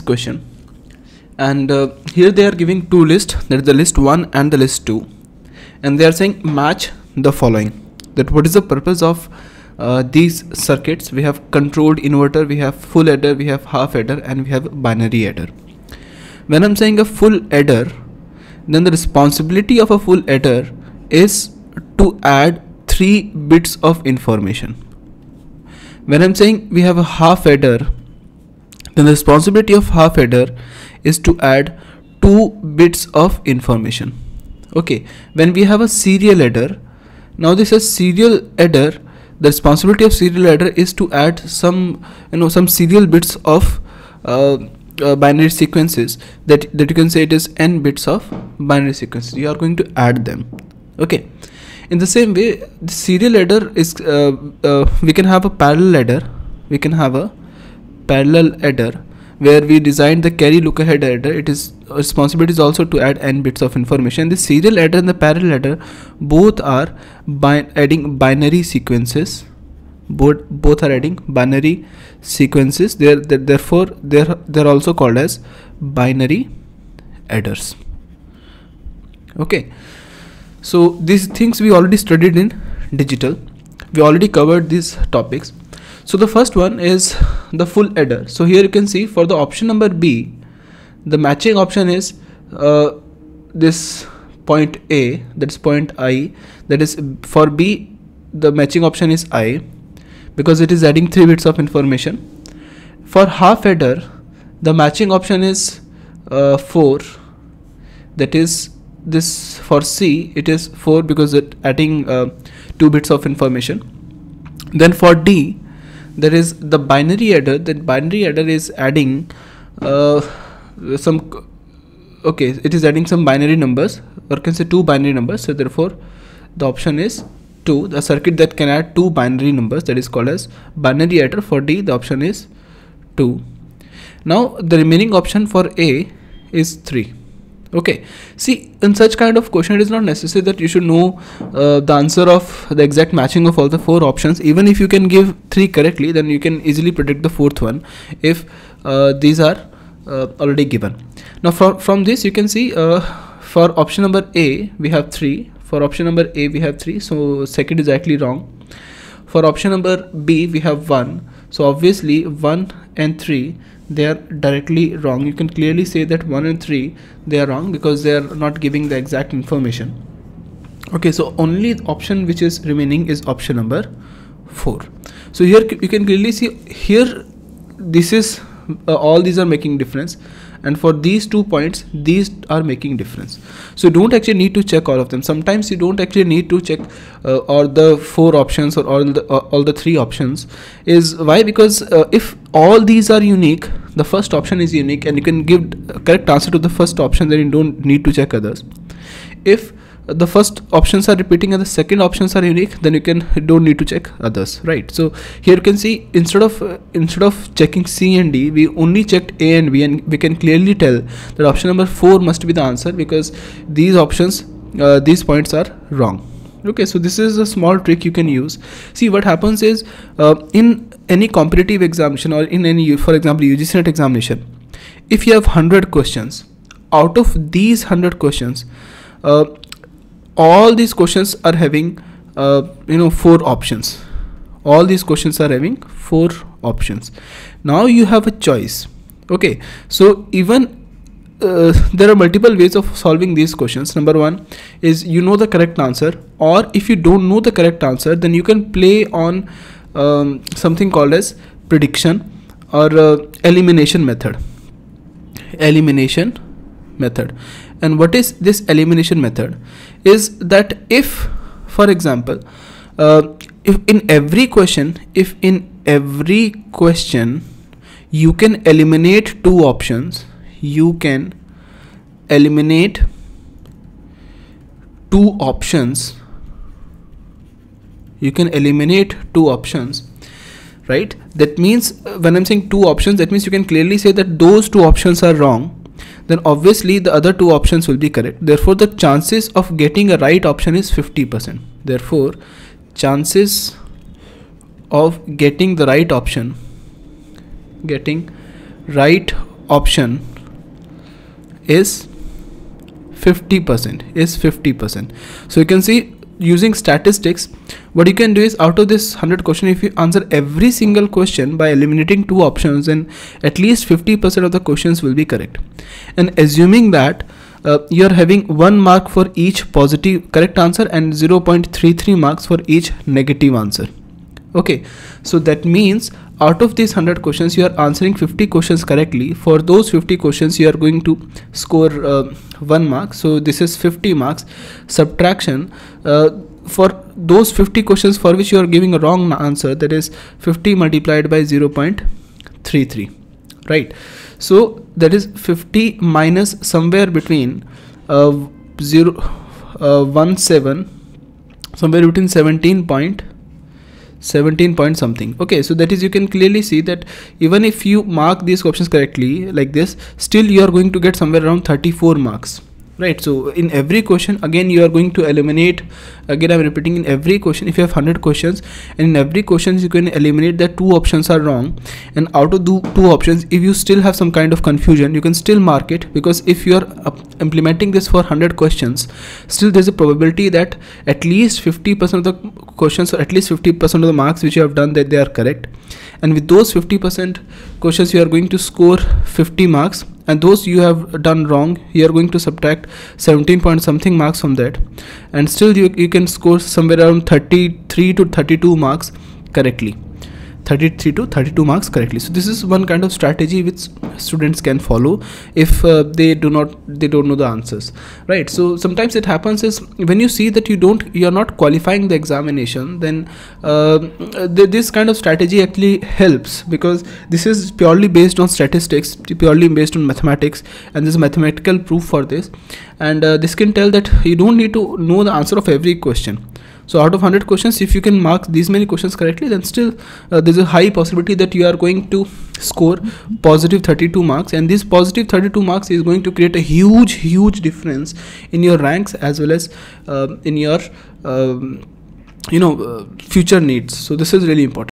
question. And uh, here they are giving two lists that is the list 1 and the list 2 and they are saying match the following. That what is the purpose of uh, these circuits? We have controlled inverter we have full adder we have half adder and we have binary adder. When i'm saying a full adder then the responsibility of a full adder is to add three bits of information. When i'm saying we have a half adder then the responsibility of half adder is to add two bits of information. Okay when we have a serial adder now this is serial adder the responsibility of serial adder is to add some you know some serial bits of uh, uh, binary sequences. That that you can say it is n bits of binary sequences. You are going to add them. Okay in the same way the serial adder is uh, uh, we can have a parallel adder we can have a parallel adder where we designed the carry look ahead adder. It is responsibility is also to add n bits of information. The serial adder and the parallel adder both are bi- adding binary sequences. Both both are adding binary sequences. They're therefore they're they're also called as binary adders. Okay. So these things we already studied in digital. We already covered these topics so the first one is the full adder. So here you can see for the option number b the matching option is uh, this point a that's point i that is for b the matching option is i because it is adding three bits of information. For half adder the matching option is uh, 4 that is this for c it is 4 because it adding uh, two bits of information. Then for d there is the binary adder that binary adder is adding uh, some okay it is adding some binary numbers or can say two binary numbers so therefore the option is 2 the circuit that can add two binary numbers that is called as binary adder for d the option is 2 now the remaining option for a is 3 okay. See in such kind of question it is not necessary that you should know uh, the answer of the exact matching of all the four options. Even if you can give three correctly then you can easily predict the fourth one if uh, these are uh, already given. Now from from this you can see uh, for option number a we have three. For option number a we have three. So second is actually wrong. For option number b we have one. So obviously one and three they are directly wrong. You can clearly say that 1 and 3 they are wrong because they are not giving the exact information. Okay so only option which is remaining is option number 4 so here you can clearly see here this is uh, all these are making difference and for these two points these are making difference. So you don't actually need to check all of them. Sometimes you don't actually need to check uh, all the four options or all the uh, all the three options. Is why? Because uh, if all these are unique the first option is unique and you can give correct answer to the first option then you don't need to check others. If the first options are repeating and the second options are unique then you can don't need to check others right? So here you can see instead of uh, instead of checking c and d we only checked a and b and we can clearly tell that option number 4 must be the answer because these options uh, these points are wrong. Okay so this is a small trick you can use. See what happens is uh, in any competitive examination or in any for example UGC NET examination if you have 100 questions out of these 100 questions uh, all these questions are having uh, you know four options. All these questions are having four options. Now you have a choice. Okay so even uh, there are multiple ways of solving these questions. Number one is you know the correct answer or if you don't know the correct answer then you can play on um, something called as prediction or uh, elimination method. Elimination method and what is this elimination method? Is that if for example uh, if in every question if in every question you can eliminate two options you can eliminate two options. You can eliminate two options right? That means uh, when i'm saying two options that means you can clearly say that those two options are wrong then obviously the other two options will be correct. Therefore the chances of getting a right option is 50% therefore chances of getting the right option getting right option is 50% is 50% so you can see using statistics what you can do is out of this 100 question if you answer every single question by eliminating two options then at least 50% of the questions will be correct. And assuming that uh, you are having one mark for each positive correct answer and 0.33 marks for each negative answer okay so that means out of these 100 questions you are answering 50 questions correctly. For those 50 questions you are going to score uh, one mark. So this is 50 marks. Subtraction uh, for those 50 questions for which you are giving a wrong answer that is 50 multiplied by 0.33 right? So that is 50 minus somewhere between uh, 0 uh, 1 7 somewhere between 17 point 17 point something. Okay so that is you can clearly see that even if you mark these options correctly like this still you are going to get somewhere around 34 marks right so in every question again you are going to eliminate again i'm repeating in every question if you have 100 questions and in every questions you can eliminate that two options are wrong. And out of the two options if you still have some kind of confusion you can still mark it because if you are uh, implementing this for 100 questions still there's a probability that at least 50% of the questions or at least 50% of the marks which you have done that they are correct. And with those 50% questions you are going to score 50 marks and those you have done wrong you are going to subtract 17 point something marks from that. And still you, you can score somewhere around 33 to 32 marks correctly 33 to 32 marks correctly. So this is one kind of strategy which students can follow if uh, they do not they don't know the answers right? So sometimes it happens is when you see that you don't you are not qualifying the examination then uh, th this kind of strategy actually helps because this is purely based on statistics purely based on mathematics and there's mathematical proof for this. And uh, this can tell that you don't need to know the answer of every question so out of 100 questions if you can mark these many questions correctly then still uh, there's a high possibility that you are going to score positive 32 marks. And this positive 32 marks is going to create a huge huge difference in your ranks as well as uh, in your um, you know uh, future needs. So this is really important